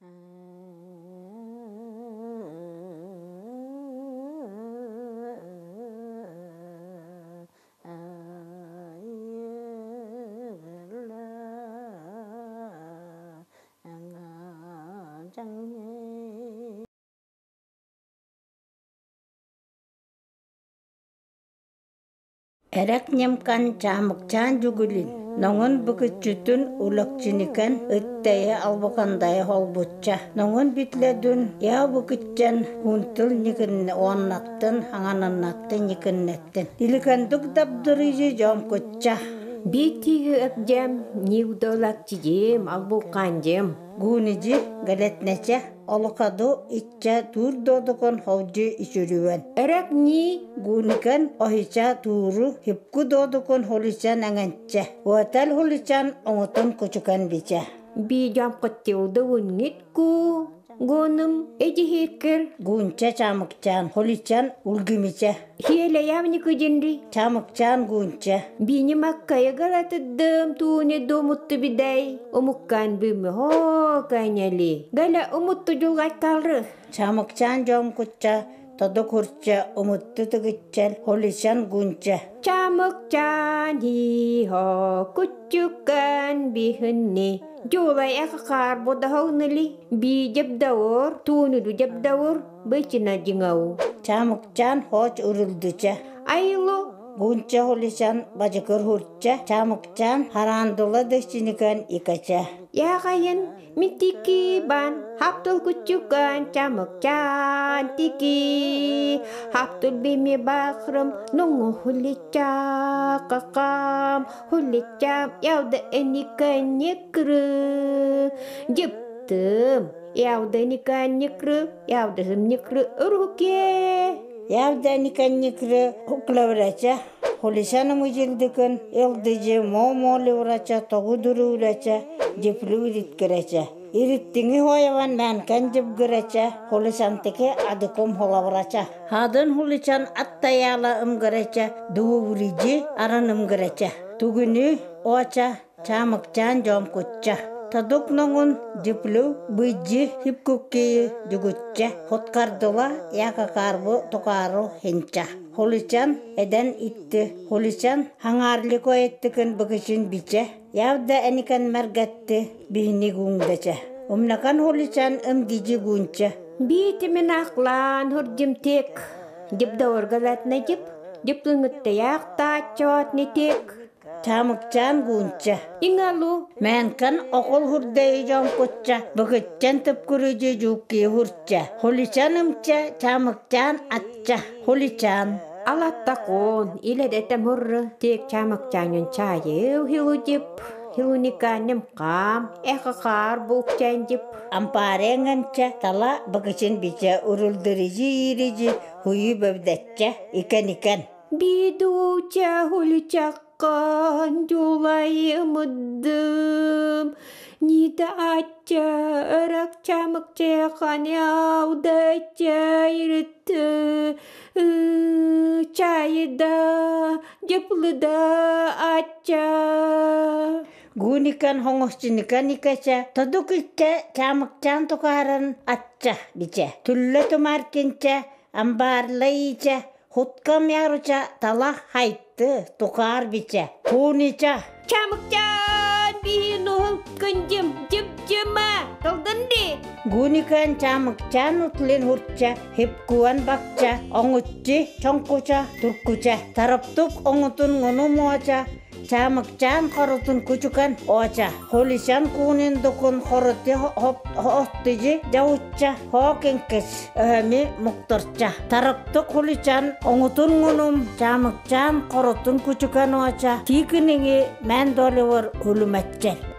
Erek nyam kan cha mok chan jugulin. Ноңон бүкүтчүтүн улакчиникан ыттайы албакандайы холбутча. Ноңон битледүн я бүкүтчен хунтыл никинне оннаттын хаңананнаттын никиннеттин. Иликандук дабдырыжы жом көтча. Битиги öpjem, niwdolakçıyım, albuqancım. Гунижи галетнече олокаду ичча тур додукон ховжи ичүрүвен. Эрек ни Гуникен охича тууру хипку додукон холичан аңанча. Уатал холичан оңотон кучукан биче. би jam qıttıldı unnitku. Gonum eci hirkir. Гунча чамыкчан, холичан улгимиче. Hiyele yavni kujinri. Чамыкчан гунча. Bini makkaya galatıdım tuğne domuttu biday. Umukkan bimi ho kanyali. Gala umuttu julgay kalrı. Чамыкчан жом кучча, тодо курча, умутту тыгыччал, холичан гунча. Çamık cani ho kuchukan bihunni. Akakar boda hawnali. Bi jabdawur, tuğnudu jabdawur. Bıçına jingaw. Чамыкчан хоч урулдуча. Aylu Гунча холичан бажыкыр хурча, чамыкчан харандула дэчиникан икача. Yakayin mitiki ban haptul kuchukan çamık can tiki haptul bimi bakram nungu hulica kakam hulicam yavda enikan yıkrı Jıptım yavda enikan yıkrı yavda hım yıkrı urhuke Явда никанникры хуклаврача, холишана мужилдыкын, элдыжы момоли урача, тогудуру урача, жеплу ириткерача. Ириттиңи хояван мәнкан жыбгырача, холишантыке адыком холаврача. Хадын холишан аттаяла ымгырача, дуурижи аран ымгырача. Тугүнү оача, чамыкчан жом кутча. Тадук ноңун диплю быджи хипкукки жүгүтче хоткардыла яка карбу токару хенча. Холичан эден итти. Холичан хаңарли коеттикин бігішін биче. Явда әникан мәргәтті бihini гуңдача. Умнакан холичан ым. Битиmin aklan hurjim tek Jib dawar galat na jib Jib lungut tayak ta chot ni tek Чамыкчан гунча. Ingalu Мәнкан оқыл хурдей жон кутча, бүгітчен түпкүрүжі жуки хурча. Холичанымча, чамыкчан атча, холичан. Hurru, tiek chamak chanyon chayew, hiu jip, hiu nikanem kam, eka kar buk chanjip. Ампаренганча, тала бүгічен бича урулдырыжы ирижі, хуйы бөвдәтча, huli chakkan, julayımıdım. Nida acha, ırak chamak chekhan yavda chayırıttı. Chayda, jiplıda acha. Гуникан хоңосчиникан икача, тодукича, чамыкчан тукаран атча бича. Түлле тумаркинча, амбарлайча, хуткам яруча, тала хайтты, тукар Çamıkcan bihinu kıncım cıp cıma. Kıldın di. Гуникан чамыкчан утлен хурча, хепкуан бакча, оңутчи, чоңкуча, туркуча. Тараптук оңутун чамыкчан хорутун кучукан оча. Холишан кунин докун хорути хоттижи жауча, хокенкес, öhemi холишан оңутун ngонум, чамыкчан хорутун кучукан оча. Тикининги мен доливор hulumатча.